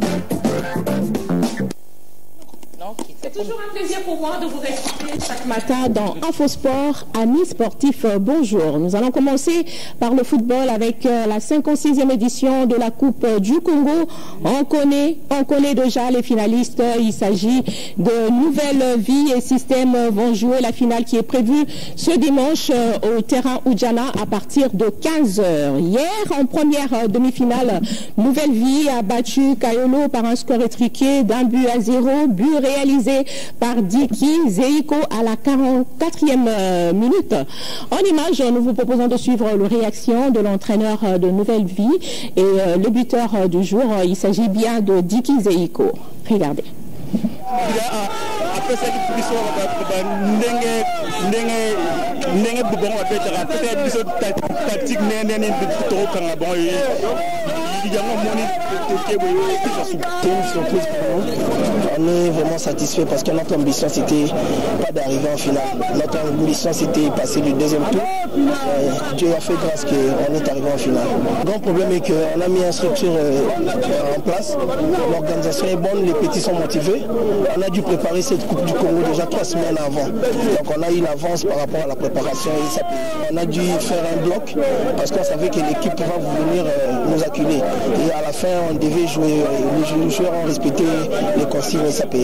Thank you. C'est toujours un plaisir pour moi de vous retrouver chaque matin dans Infosport, amis sportifs, euh, bonjour. Nous allons commencer par le football avec euh, la 56e édition de la Coupe du Congo. On connaît, on connaît déjà les finalistes. Il s'agit de Nouvelle Vie et Système vont jouer la finale qui est prévue ce dimanche euh, au terrain Oudjana à partir de 15h. Hier, en première demi-finale, Nouvelle Vie a battu Kayolo par un score étriqué d'un but à zéro, but réalisé par Diki Zeiko à la 44e euh, minute. En image, nous vous proposons de suivre la réaction de l'entraîneur euh, de Nouvelle Vie et euh, le buteur du jour, il s'agit bien de Diki Zeiko. Regardez. On est vraiment satisfait parce que notre ambition c'était pas d'arriver en finale. Notre ambition c'était passer du deuxième tour. Euh, Dieu a fait grâce qu'on est arrivé en finale. Le grand problème est qu'on a mis une structure euh, en place. L'organisation est bonne, les petits sont motivés. On a dû préparer cette Coupe du Congo déjà trois semaines avant. Donc on a eu l'avance par rapport à la préparation. On a dû faire un bloc parce qu'on savait que l'équipe va venir euh, nous accueillir. Et à la fin, on devait jouer, les joueurs ont respecté les consignes SAP.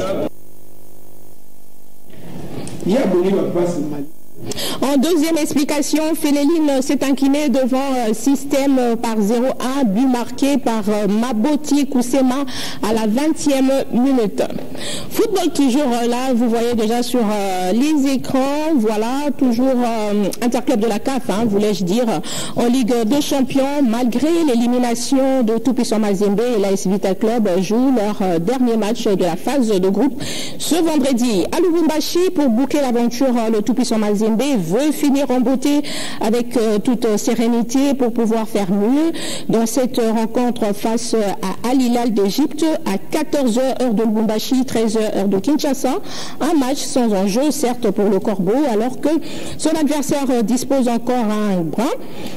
En deuxième explication, Féléline s'est incliné devant un système par 0-1, but marqué par Maboti Koussema à la 20e minute. Football toujours là, vous voyez déjà sur les écrans, voilà, toujours interclub de la CAF, hein, voulais-je dire, en Ligue des Champions, malgré l'élimination de Tout-Puissant Mazembe et l'AS Vita Club jouent leur dernier match de la phase de groupe ce vendredi. À pour boucler l'aventure le Tout-Puissant Mazembe veut finir en beauté avec euh, toute sérénité pour pouvoir faire mieux dans cette rencontre face à Al Hilal d'Égypte à 14h heure de Lubumbashi, 13h heure de Kinshasa. Un match sans enjeu, certes pour le Corbeau, alors que son adversaire dispose encore un brin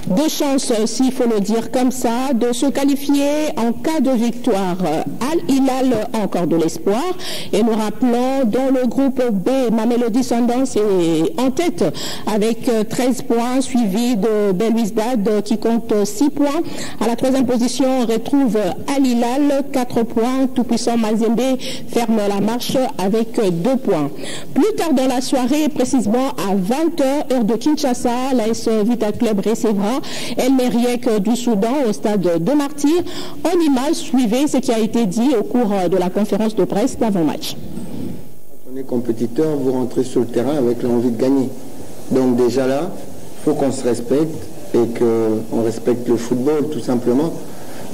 de chance, s'il faut le dire comme ça, de se qualifier en cas de victoire. Al Hilal a encore de l'espoir et nous rappelons dans le groupe B, Mamelody Sundance est en tête avec 13 points, suivi de Belouizdad qui compte 6 points. À la troisième position, on retrouve Alilal, 4 points. Tout-puissant Mazembe ferme la marche avec 2 points. Plus tard dans la soirée, précisément à 20h, heure de Kinshasa, l'AS Vita Club recevra El Meriek du Soudan au stade de Martyr. En image, suivez ce qui a été dit au cours de la conférence de presse d'avant-match. Quand on est compétiteur, vous rentrez sur le terrain avec l'envie de gagner. Donc déjà là, il faut qu'on se respecte et qu'on respecte le football tout simplement.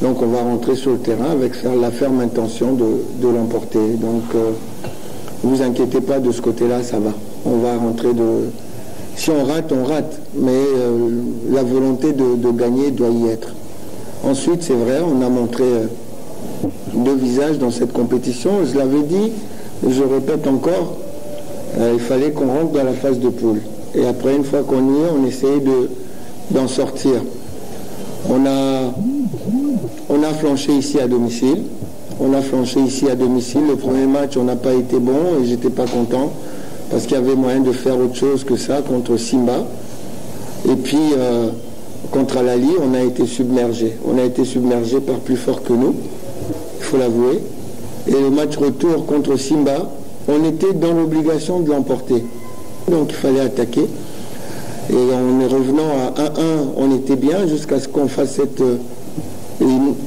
Donc on va rentrer sur le terrain avec la ferme intention de, l'emporter. Donc ne vous inquiétez pas de ce côté-là, ça va. On va rentrer de... Si on rate, on rate. Mais la volonté de, gagner doit y être. Ensuite, c'est vrai, on a montré deux visages dans cette compétition. Je l'avais dit, je répète encore, il fallait qu'on rentre dans la phase de poule. Et après, une fois qu'on y est, on essaye d'en sortir. On a, on a flanché ici à domicile. On a flanché ici à domicile. Le premier match, on n'a pas été bon et j'étais pas content parce qu'il y avait moyen de faire autre chose que ça contre Simba. Et puis, euh, contre Alali, on a été submergé. On a été submergé par plus fort que nous, il faut l'avouer. Et le match retour contre Simba, on était dans l'obligation de l'emporter. Donc il fallait attaquer. Et en revenant à 1-1, on était bien jusqu'à ce qu'on fasse cette euh,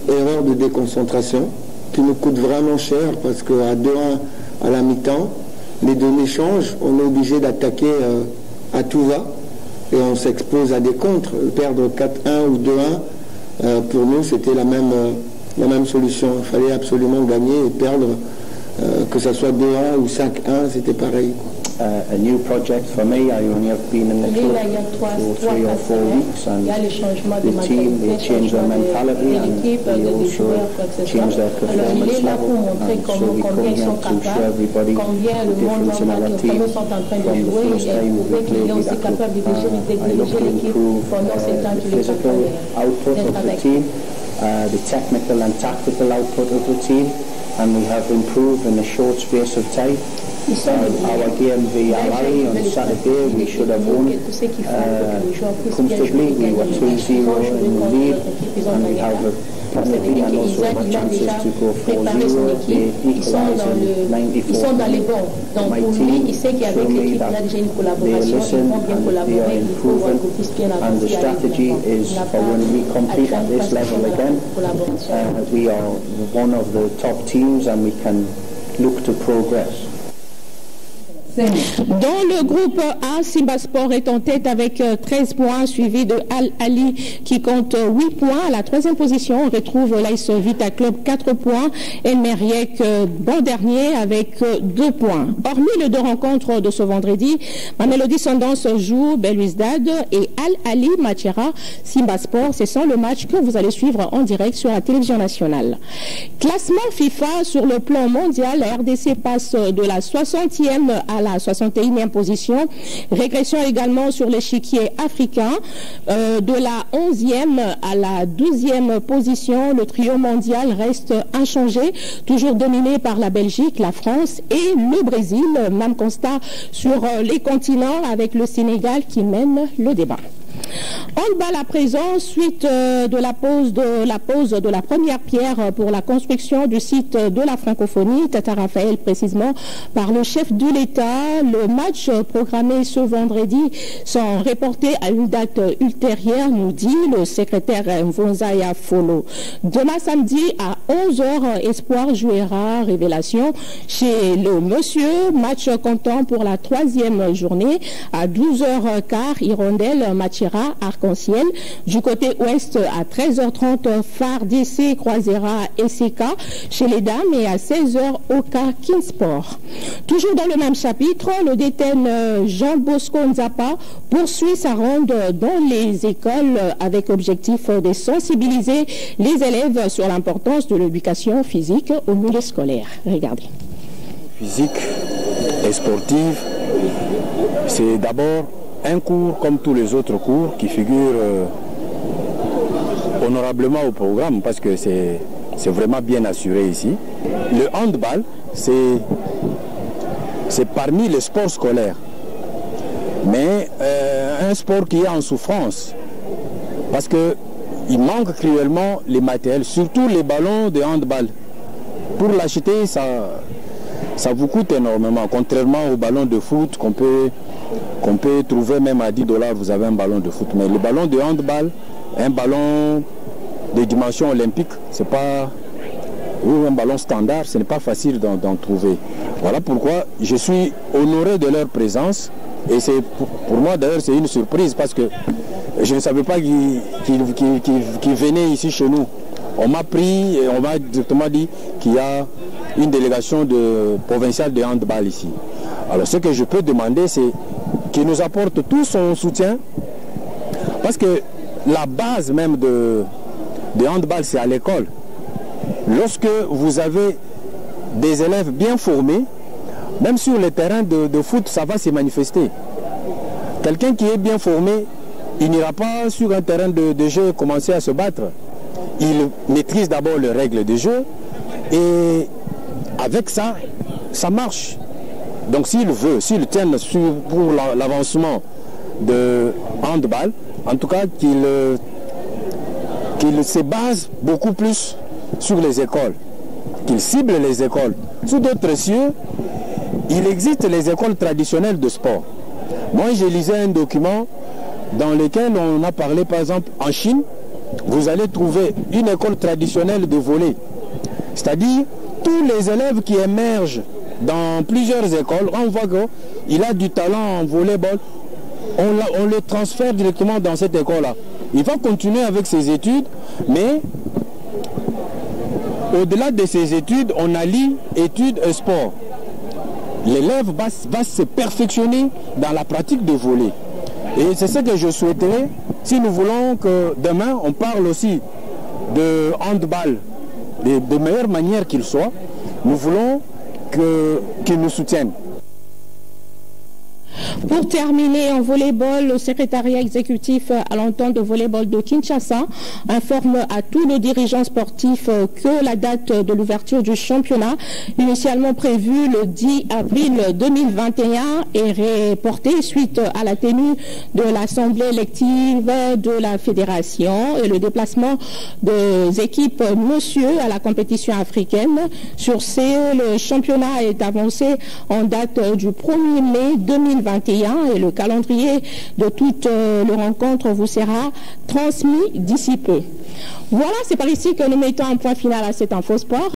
erreur de déconcentration qui nous coûte vraiment cher parce qu'à 2-1 à la mi-temps, les données changent, on est obligé d'attaquer euh, à tout va et on s'expose à des contres. Perdre 4-1 ou 2-1, euh, pour nous, c'était la la même solution. Il fallait absolument gagner et perdre, que ce soit 2-1 ou 5-1, c'était pareil. Uh, a new project for me. I only have been in the club for three or four weeks and the team, they changed their mentality and they also changed their performance level and so we come here to show everybody the difference in our team from the first time we played with that club. Uh, I look to improve uh, the physical output of the team uh, the technical and tactical output of the team, and we have improved in a short space of time our game DMV Amari on Saturday, we should have won uh, comfortably. We were 2-0 in the lead, and we have a penalty and also had chances to go 4-0. They equalized in 94 minutes. My team showed me that they listen and they are improving, and the strategy is for when we compete at this level again, uh, we are one of the top teams and we can look to progress. Dans le groupe A, Simba Sport est en tête avec euh, 13 points, suivi de Al Ali qui compte euh, 8 points. À la troisième position, on retrouve Vita Club 4 points et Meriek euh, bon dernier avec 2 points. Hormis les deux rencontres de ce vendredi, Mamelody Sundance joue Belouizdad et Al Ali Machera Simba Sport. C'est sans le match que vous allez suivre en direct sur la télévision nationale. Classement FIFA sur le plan mondial, la RDC passe de la 60e à la 61e position. Régression également sur l'échiquier africain. Euh, de la 11e à la 12e position, le trio mondial reste inchangé, toujours dominé par la Belgique, la France et le Brésil. Même constat sur euh, les continents avec le Sénégal qui mène le débat. Handball à présent, suite euh, de la pose de la première pierre pour la construction du site de la francophonie, Tata Raphaël précisément, par le chef de l'État. Le match euh, programmé ce vendredi sont reportés à une date ultérieure, nous dit le secrétaire Mvonzaya Folo. Demain samedi à 11h, Espoir jouera révélation chez le monsieur. Match comptant pour la troisième journée à 12h15, Hirondelle Arc-en-Ciel. Du côté ouest à 13h30, Phare DC croisera SK chez les dames et à 16h Oka Kinsport. Toujours dans le même chapitre, le détenu euh, Jean Bosco Nzapa poursuit sa ronde dans les écoles avec objectif de sensibiliser les élèves sur l'importance de l'éducation physique au milieu scolaire. Regardez. physique et sportive, c'est d'abord un cours comme tous les autres cours qui figurent euh, honorablement au programme parce que c'est vraiment bien assuré ici. Le handball, c'est parmi les sports scolaires, mais euh, un sport qui est en souffrance parce que il manque cruellement les matériels, surtout les ballons de handball. Pour l'acheter, ça, ça vous coûte énormément, contrairement aux ballons de foot qu'on peut, qu'on peut trouver même à 10 dollars, vous avez un ballon de foot. Mais le ballon de handball, un ballon de dimension olympique, c'est pas ou un ballon standard, ce n'est pas facile d'en trouver. Voilà pourquoi je suis honoré de leur présence et c'est pour, moi d'ailleurs c'est une surprise parce que je ne savais pas qu'ils venaient ici chez nous. On m'a pris et on m'a directement dit qu'il y a une délégation de, provinciale de handball ici. Alors ce que je peux demander, c'est qu'il nous apporte tout son soutien parce que la base même de, de handball, c'est à l'école. Lorsque vous avez des élèves bien formés, même sur le terrain de, de foot, ça va se manifester. Quelqu'un qui est bien formé, il n'ira pas sur un terrain de, de jeu commencer à se battre. Il maîtrise d'abord les règles de jeu et avec ça, ça marche. Donc s'il veut, s'il tient pour la- l'avancement de handball, en tout cas qu'il se base beaucoup plus sur les écoles, qu'il cible les écoles. Sous d'autres cieux, il existe les écoles traditionnelles de sport. Moi, je lisais un document dans lequel on a parlé, par exemple, en Chine, vous allez trouver une école traditionnelle de volley. C'est-à-dire, tous les élèves qui émergent dans plusieurs écoles, on voit qu'il a du talent en volleyball, on, on le transfère directement dans cette école-là. Il va continuer avec ses études, mais au-delà de ses études, on allie études et sport. L'élève va, va se perfectionner dans la pratique de voler. Et c'est ce que je souhaiterais, si nous voulons que demain, on parle aussi de handball de, de meilleure manière qu'il soit, nous voulons que- qu'ils nous soutiennent. Pour terminer en volleyball, le secrétariat exécutif à l'entente de volleyball de Kinshasa informe à tous les dirigeants sportifs que la date de l'ouverture du championnat, initialement prévue le 10 avril 2021, est reportée suite à la tenue de l'assemblée élective de la fédération et le déplacement des équipes monsieur à la compétition africaine. Sur ce, le championnat est avancé en date du 1er mai 2021 et le calendrier de toutes euh, les rencontres vous sera transmis d'ici peu. Voilà, c'est par ici que nous mettons un point final à cet info sport.